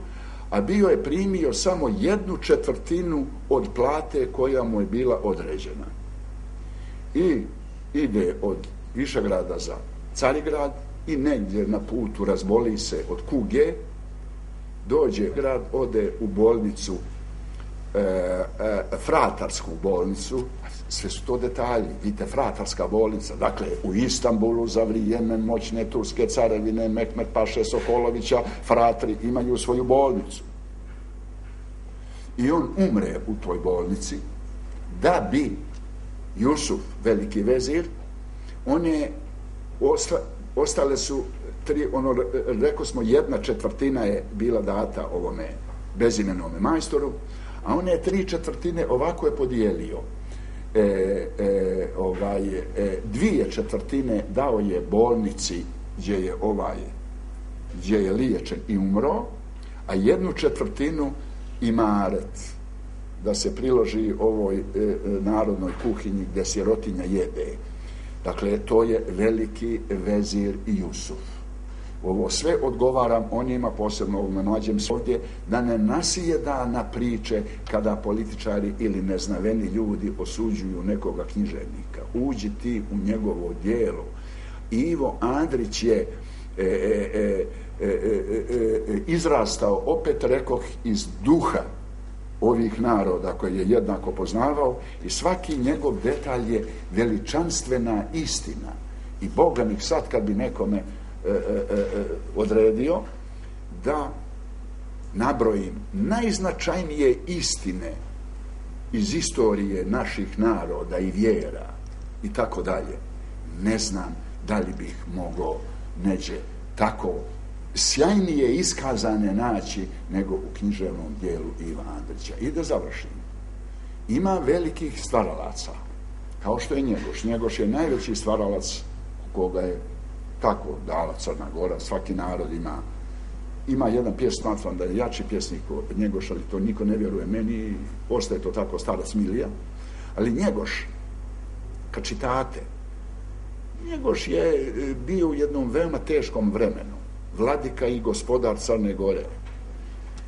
[SPEAKER 2] a bio je primio samo jednu četvrtinu od plate koja mu je bila određena. I ide od Višegrada za Carigrad i negdje na putu razboli se od kuge, dođe grad, ode u bolnicu, e, e, fratarsku bolnicu, sve su to detalji, vidite, fratarska bolnica, dakle, u Istanbulu za vrijeme moćne turske carevine Mehmet Paše Sokolovića, fratri imaju svoju bolnicu. I on umre u toj bolnici da bi Jusuf, veliki vezir, one osta, ostale su tri, ono, rekao smo, jedna četvrtina je bila data ovome bezimenome majstoru, a one tri četvrtine ovako je podijelio. e, e, ovaj, e, dvije četvrtine dao je bolnici gdje je ovaj gdje je liječen i umro, a jednu četvrtinu imaret da se priloži ovoj e, e, narodnoj kuhinji gdje sirotinja jede. Dakle, to je veliki vezir Jusuf. Ovo sve odgovaram onima, posebno ovome mlađem ovdje, da ne nasijeda na priče kada političari ili neznaveni ljudi osuđuju nekoga književnika. Uđi ti u njegovo dijelo. Ivo Andrić je e, e, e, e, e, e, e, izrastao, opet rekoh, iz duha ovih naroda koje je jednako poznavao i svaki njegov detalj je veličanstvena istina. I Boga mi sad kad bi nekome e, e, e, e, odredio da nabrojim najznačajnije istine iz istorije naših naroda i vjera i tako dalje. Ne znam da li bih mogao neđe tako sjajnije iskazane naći nego u književnom dijelu Iva Andrića. I da završim. Ima velikih stvaralaca, kao što je Njegoš. Njegoš je najveći stvaralac koga je tako dala Crna Gora, svaki narod ima ima jedan pjes, smatram da je jači pjesnik od Njegoš, ali to niko ne vjeruje meni, ostaje to tako starac Milija, ali Njegoš, kad čitate, Njegoš je e, bio u jednom veoma teškom vremenu, vladika i gospodar Crne Gore,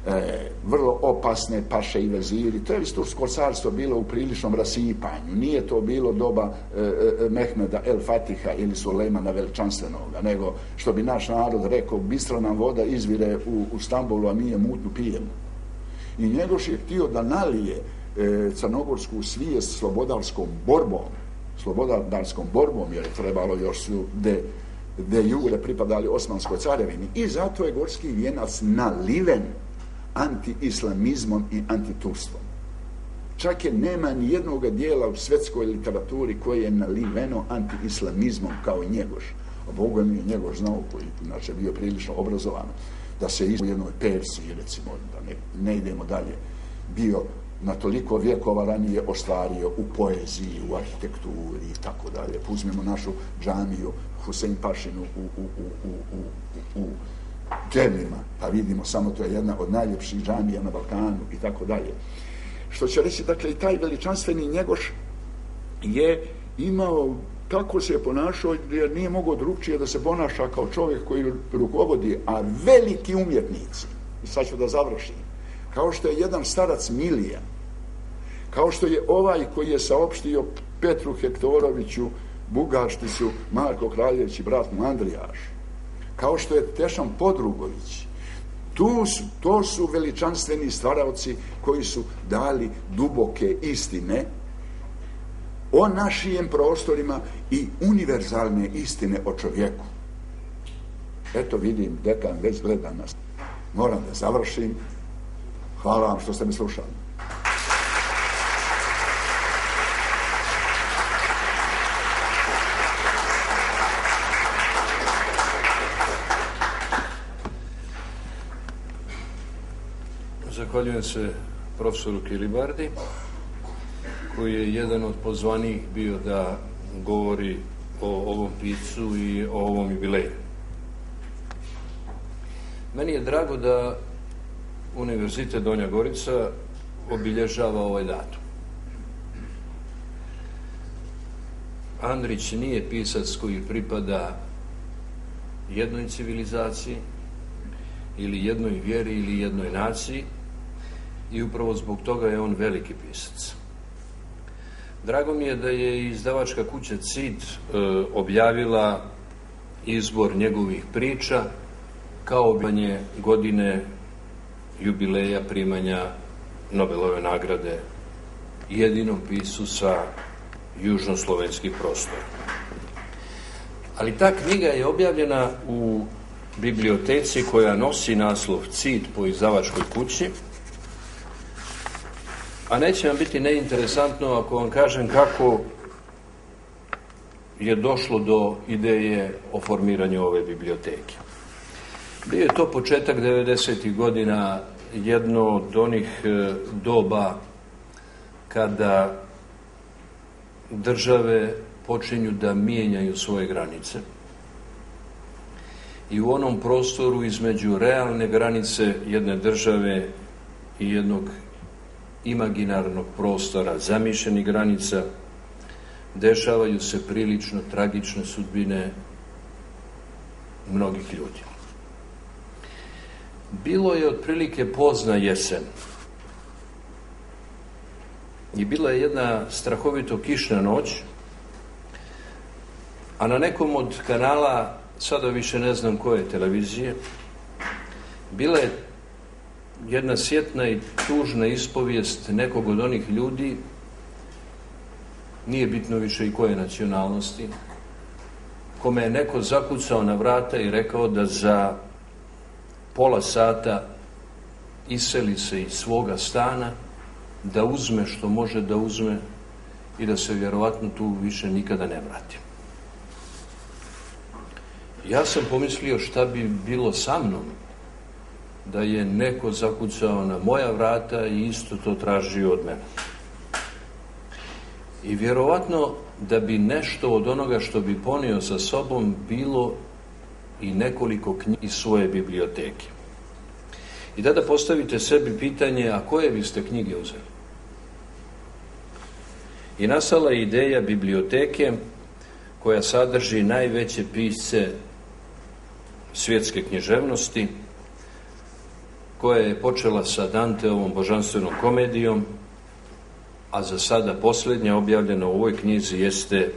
[SPEAKER 2] e, vrlo opasne paše i veziri. To je Tursko carstvo bilo u priličnom rasipanju. Nije to bilo doba e, e, Mehmeda El Fatiha ili Sulejmana veličanstvenoga, nego što bi naš narod rekao, bistra nam voda izvire u, u Stambolu, a mi je mutnu pijemo. I njegoš je htio da nalije e, crnogorsku svijest slobodarskom borbom, slobodarskom borbom, jer je trebalo još su de, de jure pripadali Osmanskoj carevini. I zato je gorski vijenac naliven anti-islamizmom i antiturstvom. Čak je nema ni jednog dijela u svetskoj literaturi koje je naliveno anti-islamizmom kao njegoš. A Boga mi je njegoš znao koji znači, bio prilično obrazovan da se u jednoj Persiji, recimo, da ne, ne idemo dalje, bio na toliko vjekova ranije ostvario u poeziji, u arhitekturi i tako dalje. Uzmemo našu džamiju Husein Pašinu u, u, u, u, u, u džemima, pa vidimo samo to je jedna od najljepših džamija na Balkanu i tako dalje. Što će reći, dakle, i taj veličanstveni njegoš je imao tako se je ponašao jer nije mogao drugčije da se ponaša kao čovjek koji rukovodi, a veliki umjetnici, i sad ću da završim, kao što je jedan starac Milija, kao što je ovaj koji je saopštio Petru Hektoroviću, Bugaršticu, Marko Kraljević i brat mu Andrijaš, kao što je Tešan Podrugović. Tu su, to su veličanstveni stvaravci koji su dali duboke istine o našijem prostorima i univerzalne istine o čovjeku. Eto vidim, dekan već gleda nas. Moram da završim. Hvala vam što ste me slušali.
[SPEAKER 3] Zahvaljujem se profesoru Kilibardi, koji je jedan od pozvanih bio da govori o ovom picu i o ovom jubileju. Meni je drago da Univerzitet Donja Gorica obilježava ovaj datum. Andrić nije pisac koji pripada jednoj civilizaciji ili jednoj vjeri ili jednoj naciji, i upravo zbog toga je on veliki pisac. Drago mi je da je izdavačka kuća CID e, objavila izbor njegovih priča kao objavanje godine jubileja primanja Nobelove nagrade jedinom pisu sa južnoslovenski prostor. Ali ta knjiga je objavljena u biblioteci koja nosi naslov CID po izdavačkoj kući, A neće vam biti neinteresantno ako vam kažem kako je došlo do ideje o formiranju ove biblioteke. Bio je to početak 90. godina jedno od onih e, doba kada države počinju da mijenjaju svoje granice i u onom prostoru između realne granice jedne države i jednog imaginarnog prostora zamišljenih granica dešavaju se prilično tragične sudbine mnogih ljudi. Bilo je otprilike pozna jesen. I bila je jedna strahovito kišna noć, a na nekom od kanala, sada više ne znam koje televizije, bila je jedna sjetna i tužna ispovijest nekog od onih ljudi, nije bitno više i koje nacionalnosti, kome je neko zakucao na vrata i rekao da za pola sata iseli se iz svoga stana, da uzme što može da uzme i da se vjerovatno tu više nikada ne vrati. Ja sam pomislio šta bi bilo sa mnom da je neko zakucao na moja vrata i isto to tražio od mene. I vjerovatno da bi nešto od onoga što bi ponio sa sobom bilo i nekoliko knjiga iz svoje biblioteke. I da da postavite sebi pitanje, a koje biste knjige uzeli? I nastala ideja biblioteke koja sadrži najveće pisce svjetske književnosti, koja je počela sa Danteovom božanstvenom komedijom, a za sada posljednja objavljena u ovoj knjizi jeste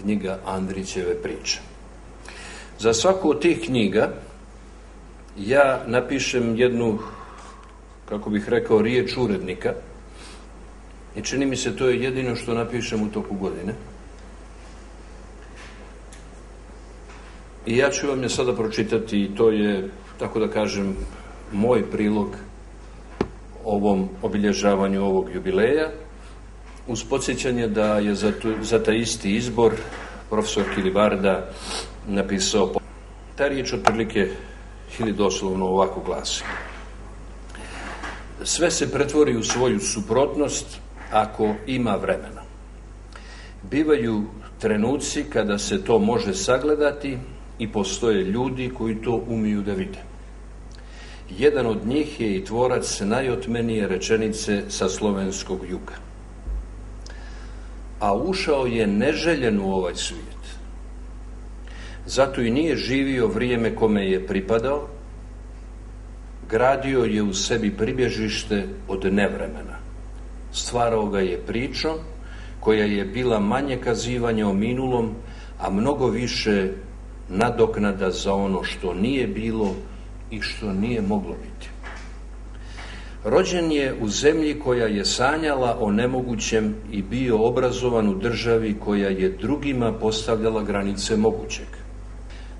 [SPEAKER 3] knjiga Andrićeve priče. Za svaku od tih knjiga ja napišem jednu, kako bih rekao, riječ urednika i čini mi se to je jedino što napišem u toku godine. I ja ću vam je sada pročitati i to je, tako da kažem, moj prilog ovom obilježavanju ovog jubileja uz podsjećanje da je za, tu, za taj isti izbor profesor Kilibarda napisao ta riječ otprilike ili doslovno ovako glasi sve se pretvori u svoju suprotnost ako ima vremena bivaju trenuci kada se to može sagledati i postoje ljudi koji to umiju da vide Jedan od njih je i tvorac najotmenije rečenice sa slovenskog juga. A ušao je neželjen u ovaj svijet. Zato i nije živio vrijeme kome je pripadao, gradio je u sebi pribježište od nevremena. Stvarao ga je pričom koja je bila manje kazivanje o minulom, a mnogo više nadoknada za ono što nije bilo, i što nije moglo biti. Rođen je u zemlji koja je sanjala o nemogućem i bio obrazovan u državi koja je drugima postavljala granice mogućeg.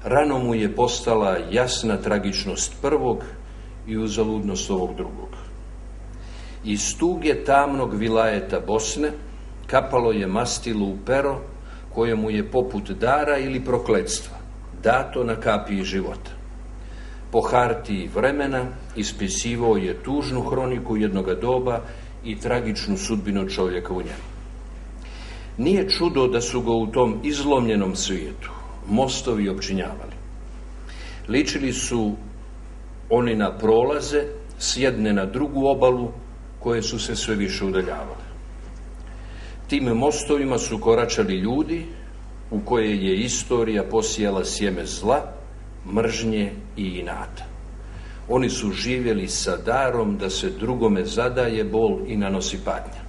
[SPEAKER 3] Rano mu je postala jasna tragičnost prvog i uzaludnost ovog drugog. Iz tuge tamnog vilajeta Bosne kapalo je mastilo u pero koje mu je poput dara ili prokledstva dato na kapiji života po hartiji vremena ispisivao je tužnu hroniku jednoga doba i tragičnu sudbinu čovjeka u njemu. Nije čudo da su ga u tom izlomljenom svijetu mostovi općinjavali. Ličili su oni na prolaze s jedne na drugu obalu koje su se sve više udaljavale. Tim mostovima su koračali ljudi u koje je istorija posijala sjeme zla, mržnje i inata. Oni su živjeli sa darom da se drugome zadaje bol i nanosi patnja.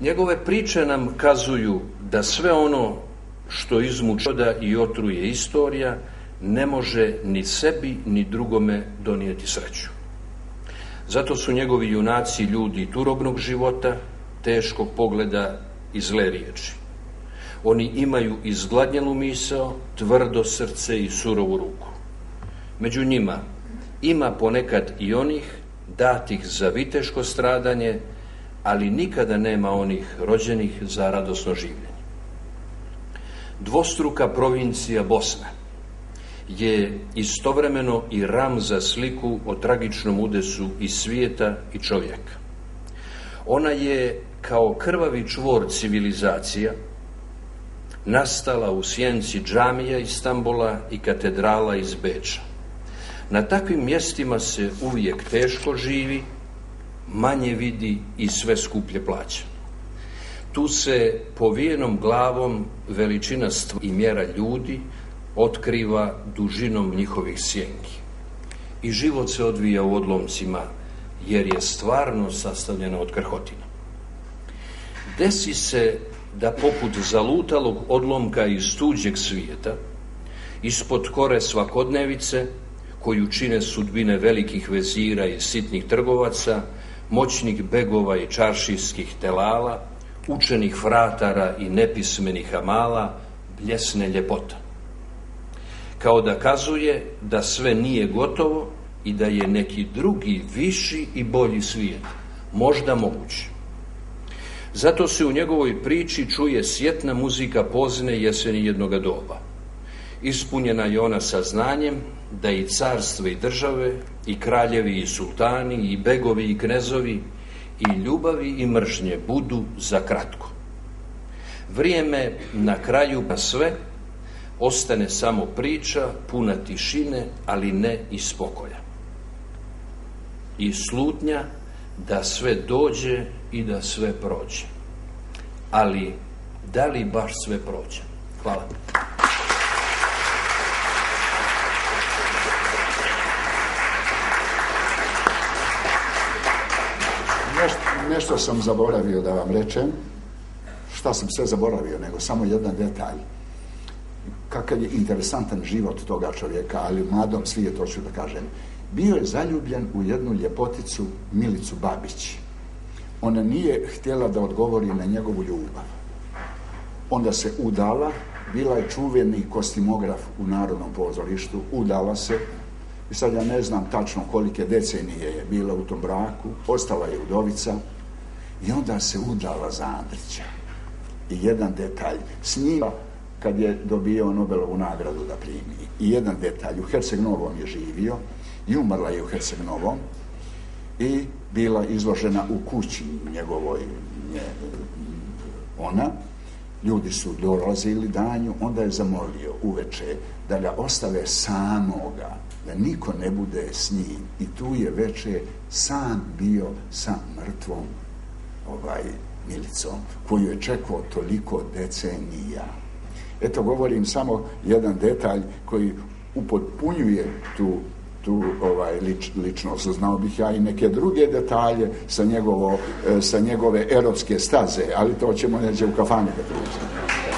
[SPEAKER 3] Njegove priče nam kazuju da sve ono što izmučoda i otruje istorija ne može ni sebi ni drugome donijeti sreću. Zato su njegovi junaci ljudi turobnog života, teškog pogleda i zle riječi. Oni imaju izgladnjenu misao, tvrdo srce i surovu ruku. Među njima ima ponekad i onih datih za viteško stradanje, ali nikada nema onih rođenih za radosno življenje. Dvostruka provincija Bosna je istovremeno i ram za sliku o tragičnom udesu i svijeta i čovjeka. Ona je kao krvavi čvor civilizacija nastala u sjenci džamija Istambula i katedrala iz Beča. Na takvim mjestima se uvijek teško živi, manje vidi i sve skuplje plaća. Tu se povijenom glavom veličina i mjera ljudi otkriva dužinom njihovih sjenki. I život se odvija u odlomcima, jer je stvarno sastavljena od krhotina. Desi se da poput zalutalog odlomka iz tuđeg svijeta, ispod kore svakodnevice, koju čine sudbine velikih vezira i sitnih trgovaca, moćnih begova i čaršijskih telala, učenih fratara i nepismenih amala, bljesne ljepota. Kao da kazuje da sve nije gotovo i da je neki drugi, viši i bolji svijet, možda mogući. Zato se u njegovoj priči čuje sjetna muzika pozne jeseni jednoga doba. Ispunjena je ona saznanjem da i carstve i države, i kraljevi i sultani, i begovi i knezovi, i ljubavi i mržnje budu za kratko. Vrijeme na kraju pa sve ostane samo priča, puna tišine, ali ne i spokoja. I slutnja da sve dođe i da sve prođe. Ali, da li baš sve prođe? Hvala.
[SPEAKER 2] Nešto, sam zaboravio da vam rečem. Šta sam sve zaboravio, nego samo jedan detalj. Kakav je interesantan život toga čovjeka, ali u mladom svijetu, ću da kažem. Bio je zaljubljen u jednu ljepoticu Milicu Babić. Ona nije htjela da odgovori na njegovu ljubav. Onda se udala, bila je čuveni kostimograf u Narodnom pozorištu, udala se, i sad ja ne znam tačno kolike decenije je bila u tom braku, ostala je udovica i onda se udala za Andrića. I jedan detalj, s njim kad je dobio Nobelovu nagradu da primi. I jedan detalj, u Herceg Novom je živio i umrla je u Herceg Novom i bila izložena u kući njegovoj nje, ona. Ljudi su dolazili danju, onda je zamolio uveče da ga ostave samoga da niko ne bude s njim. I tu je veče sam bio sa mrtvom ovaj milicom, koju je čekao toliko decenija. Eto, govorim samo jedan detalj koji upotpunjuje tu tu ovaj lič, ličnost. Znao bih ja i neke druge detalje sa, njegovo, e, sa njegove erotske staze, ali to ćemo neđe u kafani da pričamo.